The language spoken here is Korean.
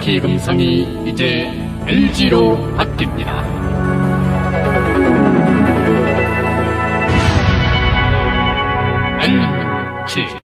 기금성이 이제 LG로 바뀝니다. LG